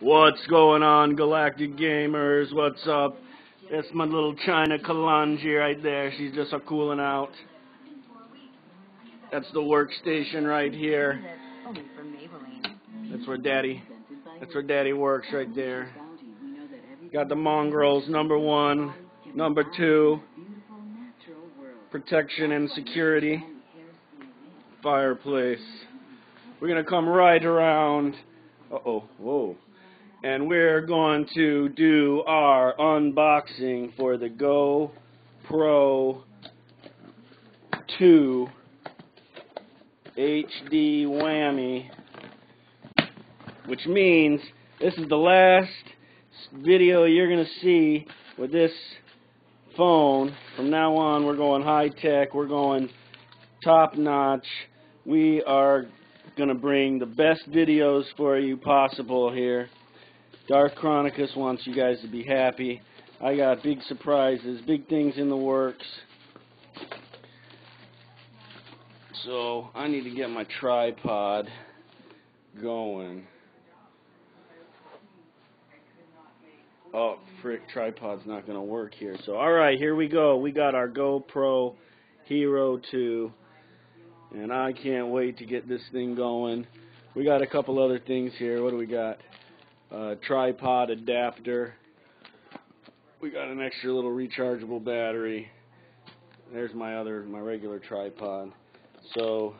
What's going on, Galactic Gamers? What's up? That's my little China Kalanji right there. She's just a cooling out. That's the workstation right here. That's where Daddy. That's where Daddy works right there. Got the mongrels, number one, number two, protection and security, fireplace. We're gonna come right around. Uh oh, whoa and we're going to do our unboxing for the GoPro 2 HD Whammy, which means this is the last video you're going to see with this phone. From now on, we're going high tech, we're going top notch. We are going to bring the best videos for you possible here. Darth Chronikus wants you guys to be happy. I got big surprises, big things in the works. So I need to get my tripod going. Oh, frick, tripod's not going to work here. So, alright, here we go. We got our GoPro Hero 2. And I can't wait to get this thing going. We got a couple other things here. What do we got? Uh, tripod adapter. We got an extra little rechargeable battery. There's my other, my regular tripod. So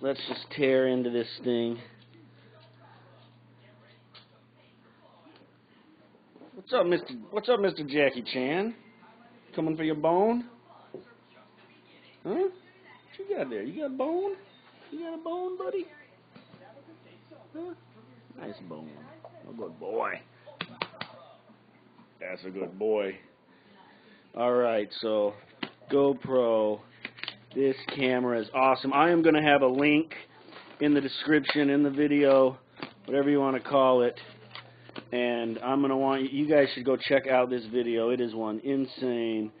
let's just tear into this thing. What's up, Mr. What's up, Mr. Jackie Chan? Coming for your bone? Huh? What you got there? You got a bone? You got a bone, buddy? Huh? Nice bone. A good boy. That's a good boy. Alright, so GoPro. This camera is awesome. I am going to have a link in the description, in the video, whatever you want to call it. And I'm going to want you, you guys should go check out this video. It is one insane,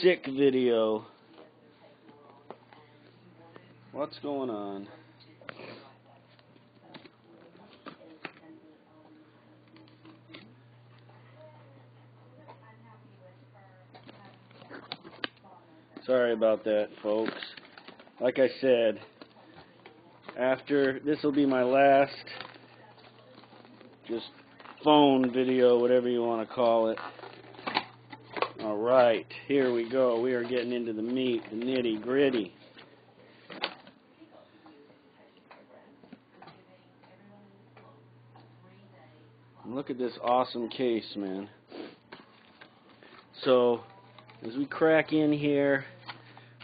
sick video. What's going on? Sorry about that, folks. Like I said, after this will be my last just phone video, whatever you want to call it. Alright, here we go. We are getting into the meat, the nitty gritty. Look at this awesome case, man. So, as we crack in here,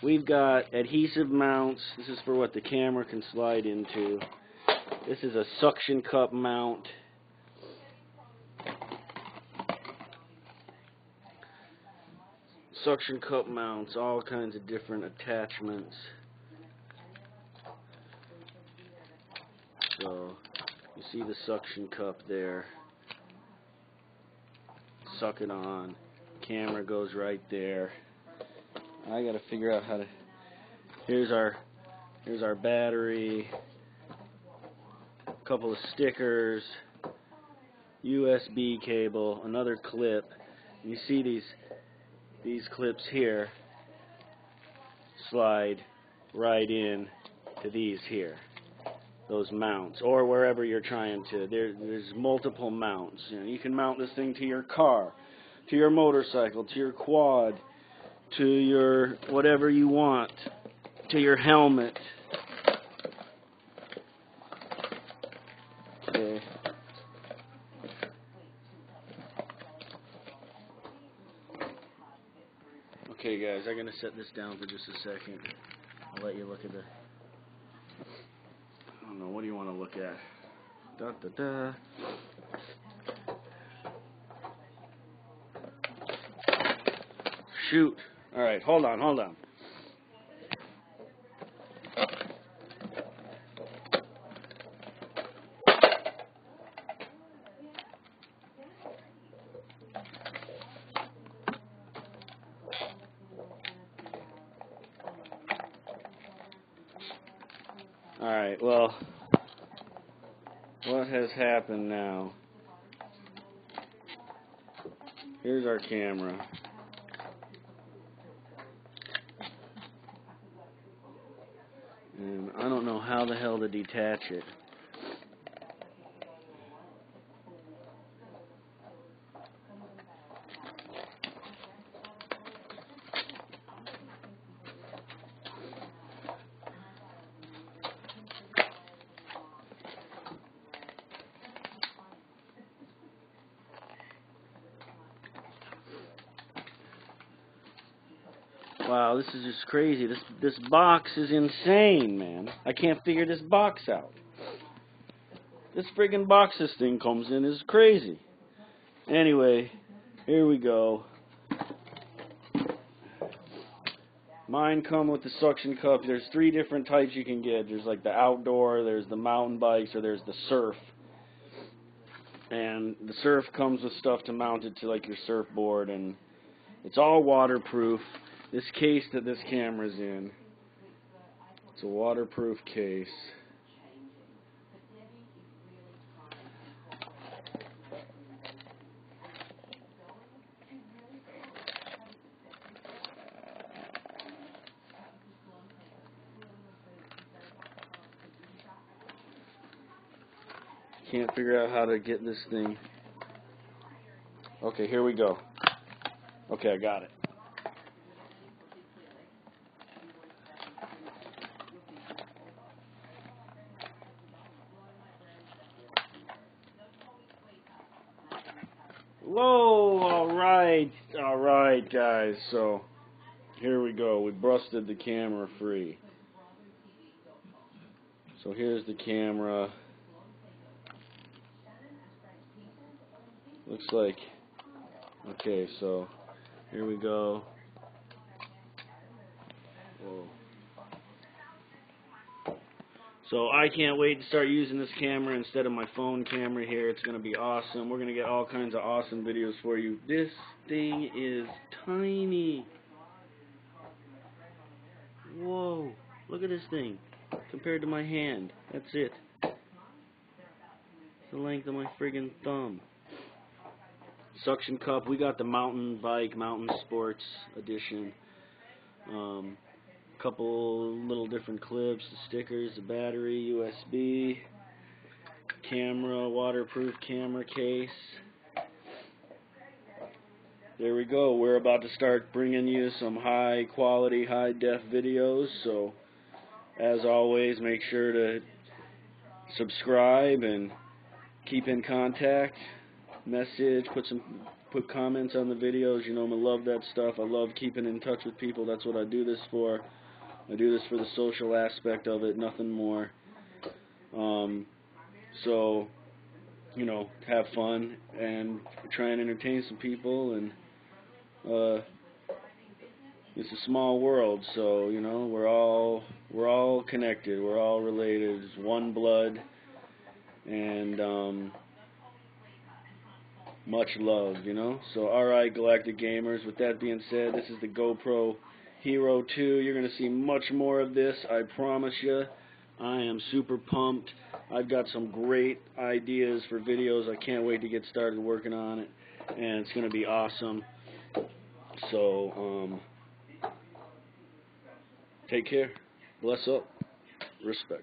we've got adhesive mounts. This is for what the camera can slide into. This is a suction cup mount. Suction cup mounts, all kinds of different attachments. So, you see the suction cup there. Suck it on camera goes right there. I gotta figure out how to here's our here's our battery a couple of stickers USB cable another clip. You see these these clips here slide right in to these here those mounts or wherever you're trying to. There, there's multiple mounts. You, know, you can mount this thing to your car to your motorcycle, to your quad, to your whatever you want, to your helmet. Okay. Okay, guys, I'm going to set this down for just a second. I'll let you look at the. I don't know, what do you want to look at? Da da da. Shoot. All right, hold on, hold on. All right, well, what has happened now. Here's our camera. And I don't know how the hell to detach it. Wow, this is just crazy. This this box is insane, man. I can't figure this box out. This friggin' box this thing comes in is crazy. Anyway, here we go. Mine come with the suction cup. There's three different types you can get. There's like the outdoor, there's the mountain bikes, or there's the surf. And the surf comes with stuff to mount it to like your surfboard and it's all waterproof this case that this camera's in. It's a waterproof case. Can't figure out how to get this thing. Okay, here we go. Okay, I got it. Whoa, alright, alright guys, so here we go, we busted the camera free. So here's the camera. Looks like, okay, so here we go. Whoa. So I can't wait to start using this camera instead of my phone camera here. It's going to be awesome. We're going to get all kinds of awesome videos for you. This thing is tiny. Whoa. Look at this thing. Compared to my hand. That's it. It's the length of my friggin' thumb. Suction cup. We got the mountain bike, mountain sports edition. Um, couple little different clips, the stickers, the battery, USB, camera, waterproof camera case. There we go. We're about to start bringing you some high quality, high def videos. So, as always, make sure to subscribe and keep in contact. Message, put some put comments on the videos. You know, I love that stuff. I love keeping in touch with people. That's what I do this for. I do this for the social aspect of it, nothing more. Um, so, you know, have fun and try and entertain some people. And uh, it's a small world, so you know we're all we're all connected. We're all related. It's one blood, and um, much love. You know. So, all right, Galactic Gamers. With that being said, this is the GoPro Hero 2. You're going to see much more of this, I promise you. I am super pumped. I've got some great ideas for videos. I can't wait to get started working on it. And it's going to be awesome. So, um, take care. Bless up. Respect.